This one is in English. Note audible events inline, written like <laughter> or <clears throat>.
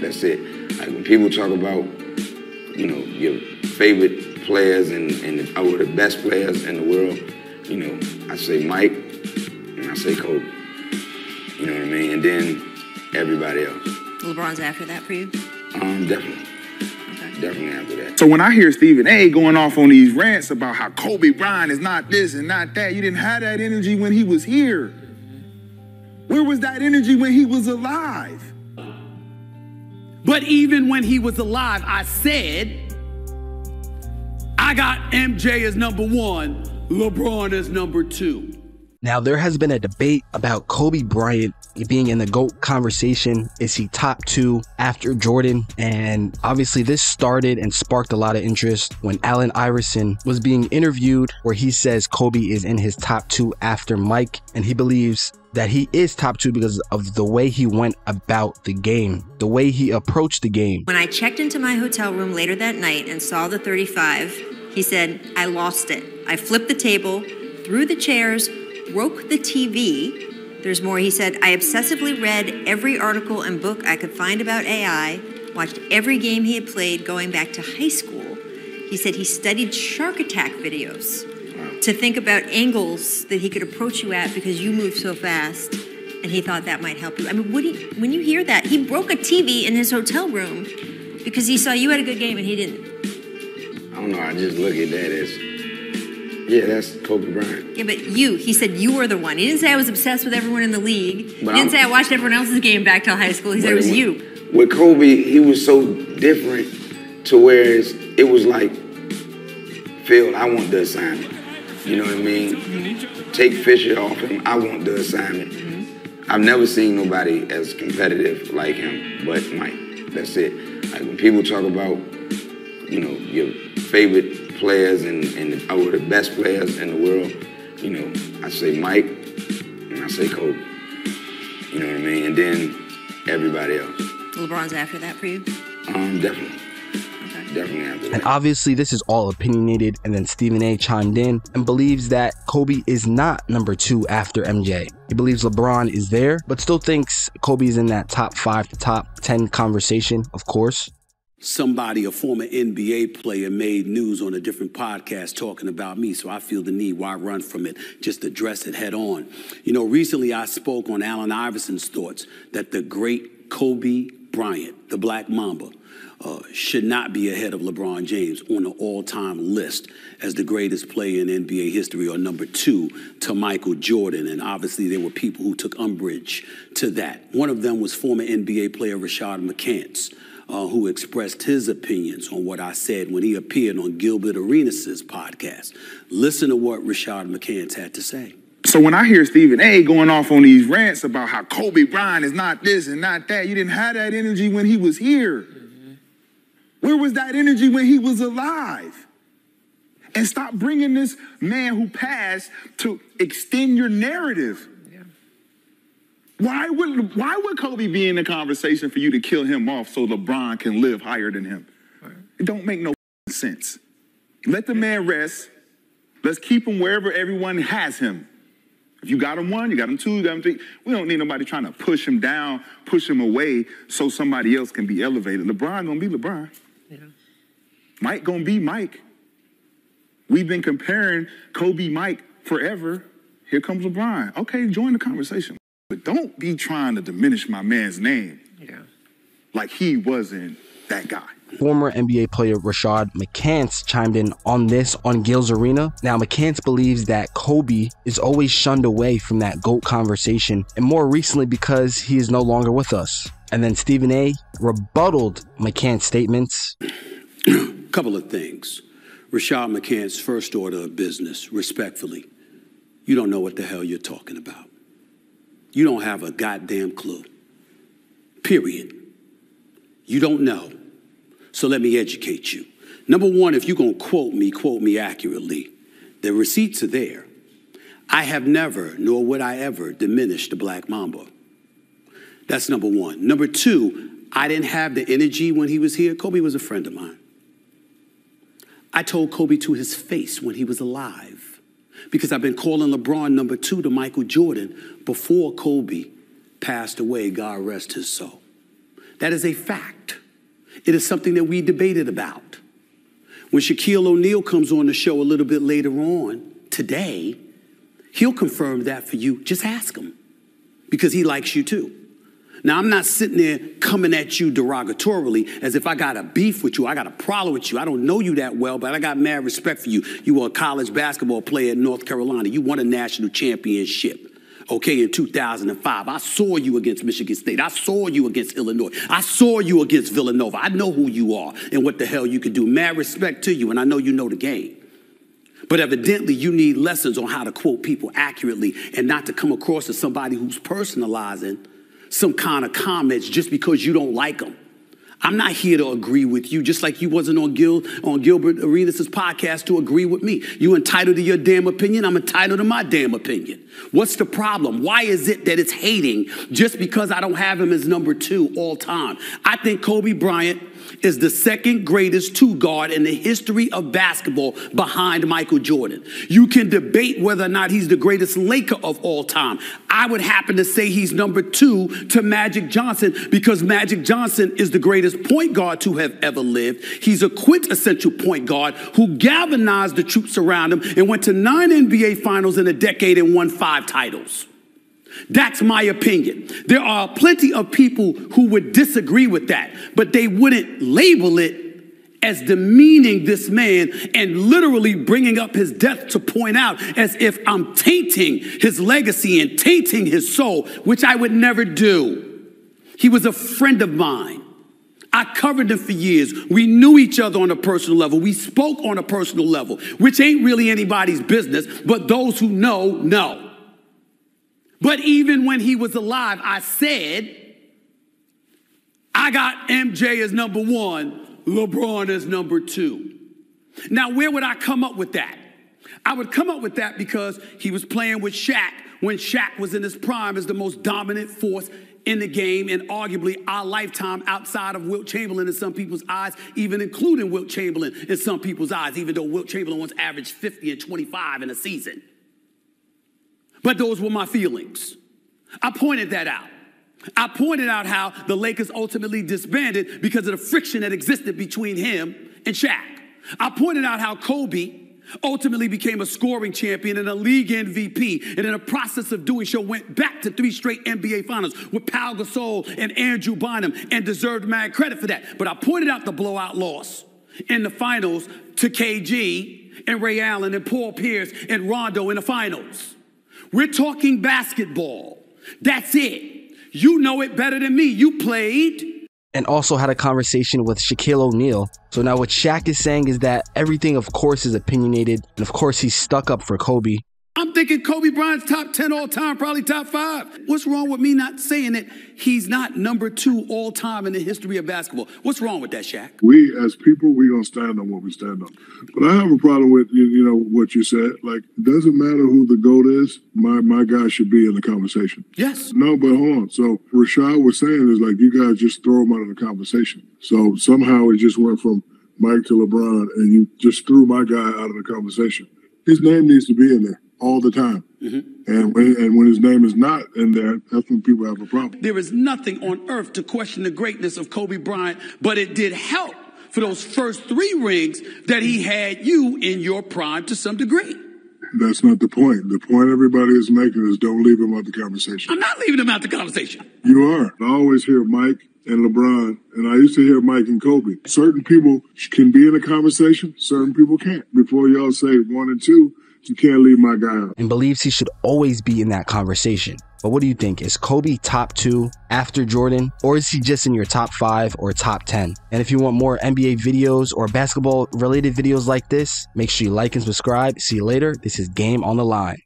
That's it. Like when people talk about, you know, your favorite players and, and the, or the best players in the world, you know, I say Mike and I say Kobe. You know what I mean? And then everybody else. LeBron's after that for you? Um, definitely. Definitely after that. So when I hear Stephen A going off on these rants about how Kobe Bryant is not this and not that, you didn't have that energy when he was here. Where was that energy when he was alive? But even when he was alive, I said, I got MJ as number one, LeBron as number two. Now, there has been a debate about Kobe Bryant being in the GOAT conversation. Is he top two after Jordan? And obviously, this started and sparked a lot of interest when Allen Iverson was being interviewed, where he says Kobe is in his top two after Mike, and he believes that he is top two because of the way he went about the game, the way he approached the game. When I checked into my hotel room later that night and saw the 35, he said, I lost it. I flipped the table, threw the chairs, broke the TV. There's more. He said, I obsessively read every article and book I could find about AI, watched every game he had played going back to high school. He said he studied shark attack videos to think about angles that he could approach you at because you move so fast. And he thought that might help you. I mean, you, when you hear that, he broke a TV in his hotel room because he saw you had a good game and he didn't. I don't know. I just look at that as, yeah, that's Kobe Bryant. Yeah, but you, he said you were the one. He didn't say I was obsessed with everyone in the league. he didn't I'm- say I watched everyone else's game back till high school. He said it was But you. with- Kobe, he was so different to where it was like, Phil, I want the assignment. You know what I mean? Take Fisher off him. I want the assignment. Mm-hmm. I've never seen nobody as competitive like him, but Mike. That's it. Like when people talk about, you know, your favorite players and, and the, or the best players in the world, you know, I say Mike and I say Kobe. You know what I mean? And then everybody else. LeBron's after that for you? Um, definitely, definitely after And obviously, this is all opinionated. And then Stephen A chimed in and believes that Kobe is not number two after MJ. He believes LeBron is there, but still thinks Kobe is in that top five to top 10 conversation, of course. Somebody, a former NBA player, made news on a different podcast talking about me, so I feel the need. Why run from it? Just address it head on. You know, recently I spoke on Allen Iverson's thoughts that the great Kobe Bryant, the Black Mamba, uh, should not be ahead of LeBron James on the all-time list as the greatest player in NBA history, or number two to Michael Jordan. And obviously, there were people who took umbrage to that. One of them was former NBA player Rashad McCants uh, who expressed his opinions on what I said when he appeared on Gilbert Arenas' podcast. Listen to what Rashad McCants had to say. So when I hear Stephen A going off on these rants about how Kobe Bryant is not this and not that, you didn't have that energy when he was here. Where was that energy when he was alive? And stop bringing this man who passed to extend your narrative. Why would why would Kobe be in the conversation for you to kill him off so LeBron can live higher than him? It don't make no sense. Let the man rest. Let's keep him wherever everyone has him. If you got him one, you got him two, you got him three. We don't need nobody trying to push him down, push him away so somebody else can be elevated. LeBron gonna be LeBron. Mike gonna be Mike. We've been comparing Kobe Mike forever. Here comes LeBron. Okay, join the conversation. But don't be trying to diminish my man's name. Yeah. Like he wasn't that guy. Former NBA player Rashad McCants chimed in on this on Gil's Arena. Now, McCants believes that Kobe is always shunned away from that GOAT conversation, and more recently because he is no longer with us. And then Stephen A. rebutted McCants' statements. <clears throat> Couple of things. Rashad McCants' first order of business, respectfully, you don't know what the hell you're talking about. You don't have a goddamn clue. Period. You don't know. So let me educate you. Number one, if you're going to quote me, quote me accurately. The receipts are there. I have never, nor would I ever, diminish the Black Mamba. That's number one. Number two, I didn't have the energy when he was here. Kobe was a friend of mine. I told Kobe to his face when he was alive because I've been calling LeBron number two to Michael Jordan before Kobe passed away, God rest his soul. That is a fact. It is something that we debated about. When Shaquille O'Neal comes on the show a little bit later on today, he'll confirm that for you. Just ask him because he likes you too. Now, I'm not sitting there coming at you derogatorily as if I got a beef with you, I got a problem with you. I don't know you that well, but I got mad respect for you. You were a college basketball player in North Carolina, you won a national championship. Okay, in 2005, I saw you against Michigan State. I saw you against Illinois. I saw you against Villanova. I know who you are and what the hell you can do. Mad respect to you, and I know you know the game. But evidently, you need lessons on how to quote people accurately and not to come across as somebody who's personalizing some kind of comments just because you don't like them. I'm not here to agree with you, just like you wasn't on Gil on Gilbert Arenas' podcast to agree with me. You entitled to your damn opinion. I'm entitled to my damn opinion. What's the problem? Why is it that it's hating just because I don't have him as number two all time? I think Kobe Bryant is the second greatest two guard in the history of basketball behind Michael Jordan. You can debate whether or not he's the greatest Laker of all time. I would happen to say he's number two to Magic Johnson because Magic Johnson is the greatest point guard to have ever lived. He's a quintessential point guard who galvanized the troops around him and went to nine NBA finals in a decade and won five titles. That's my opinion. There are plenty of people who would disagree with that, but they wouldn't label it as demeaning this man and literally bringing up his death to point out as if I'm tainting his legacy and tainting his soul, which I would never do. He was a friend of mine. I covered him for years. We knew each other on a personal level. We spoke on a personal level, which ain't really anybody's business, but those who know, know. But even when he was alive, I said, I got MJ as number one, LeBron as number two. Now, where would I come up with that? I would come up with that because he was playing with Shaq when Shaq was in his prime as the most dominant force in the game and arguably our lifetime outside of Wilt Chamberlain in some people's eyes, even including Wilt Chamberlain in some people's eyes, even though Wilt Chamberlain once averaged 50 and 25 in a season. But those were my feelings. I pointed that out. I pointed out how the Lakers ultimately disbanded because of the friction that existed between him and Shaq. I pointed out how Kobe ultimately became a scoring champion and a league MVP, and in the process of doing so, went back to three straight NBA finals with Pau Gasol and Andrew Bynum and deserved mad credit for that. But I pointed out the blowout loss in the finals to KG and Ray Allen and Paul Pierce and Rondo in the finals. We're talking basketball. That's it. You know it better than me. You played. And also had a conversation with Shaquille O'Neal. So now what Shaq is saying is that everything, of course, is opinionated. And of course, he's stuck up for Kobe. I'm thinking Kobe Bryant's top 10 all time, probably top five. What's wrong with me not saying that he's not number two all time in the history of basketball? What's wrong with that, Shaq? We, as people, we gonna stand on what we stand on. But I have a problem with you, you know what you said. Like, doesn't matter who the goat is. My my guy should be in the conversation. Yes. No, but hold on. So Rashad was saying is like you guys just throw him out of the conversation. So somehow it just went from Mike to LeBron, and you just threw my guy out of the conversation. His name needs to be in there all the time. Mm-hmm. And when and when his name is not in there, that's when people have a problem. There is nothing on earth to question the greatness of Kobe Bryant, but it did help for those first three rings that he had you in your prime to some degree. That's not the point. The point everybody is making is don't leave him out the conversation. I'm not leaving him out the conversation. You are. I always hear Mike and LeBron, and I used to hear Mike and Kobe. Certain people can be in a conversation, certain people can't. Before y'all say one and two, you can't leave my guy out. And believes he should always be in that conversation. But what do you think? Is Kobe top two after Jordan, or is he just in your top five or top 10? And if you want more NBA videos or basketball related videos like this, make sure you like and subscribe. See you later. This is Game on the Line.